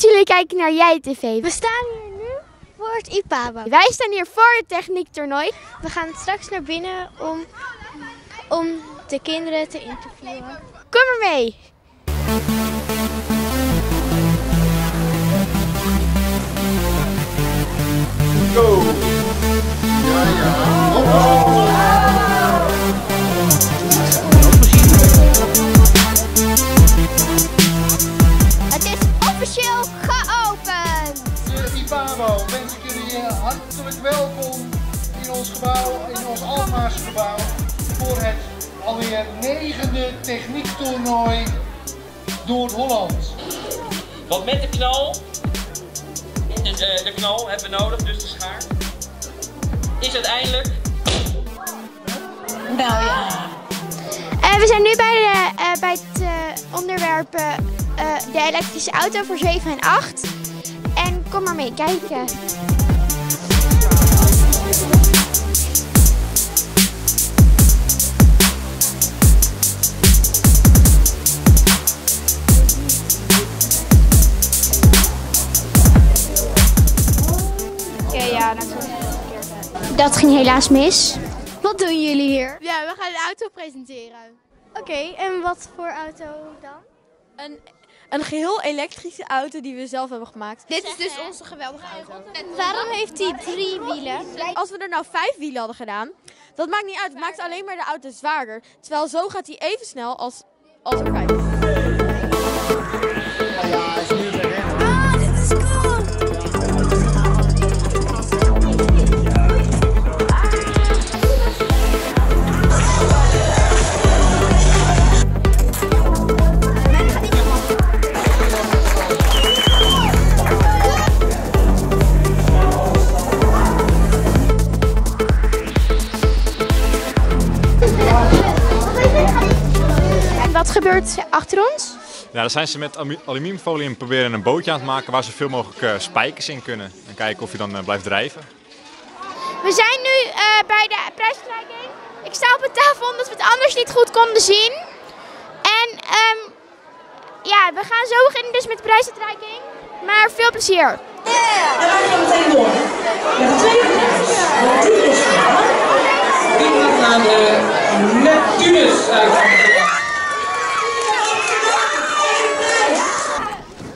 dat jullie kijken naar Jij TV. We staan hier nu voor het IPABO. Wij staan hier voor het techniektoernooi. We gaan straks naar binnen om, om de kinderen te interviewen. Kom maar mee. Go! Ja, ja. De wens ik jullie hartelijk welkom in ons gebouw, in ons Alkmaarse gebouw, voor het alweer negende techniektoernooi Noord-Holland. Want met de knal, de, eh, de knal hebben we nodig, dus de schaar, is uiteindelijk Eh, we zijn nu bij, de, eh, bij het eh, onderwerp de elektrische auto voor 7 en 8. Mee kijken. Oké, ja, dat Dat ging helaas mis. Wat doen jullie hier? Ja, we gaan de auto presenteren. Oké, en wat voor auto dan? Een, een geheel elektrische auto die we zelf hebben gemaakt. Dit is dus onze geweldige auto. Waarom heeft hij drie wielen? Als we er nou vijf wielen hadden gedaan, dat maakt niet uit. Het maakt alleen maar de auto zwaarder. Terwijl zo gaat hij even snel als, als er vijf. Gebeurt achter ons? Ja, dan zijn ze met aluminiumfolie proberen een bootje aan te maken waar zoveel mogelijk eh, spijkers in kunnen. En kijken of je dan eh, blijft drijven. We zijn nu eh, bij de prijsstrijking. Ik sta op een tafel omdat we het anders niet goed konden zien. En ehm, ja, we gaan zo beginnen dus met de prijsuitreiking. Maar veel plezier. En wij gaan meteen door. We hebben twee prijzen. Die de Neptunus uit.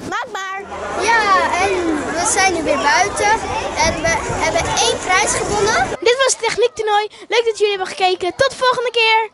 Maak maar! Ja, en we zijn nu weer En we hebben één prijs gewonnen. Dit was het techniektoernooi. Leuk dat jullie hebben gekeken. Tot de volgende keer.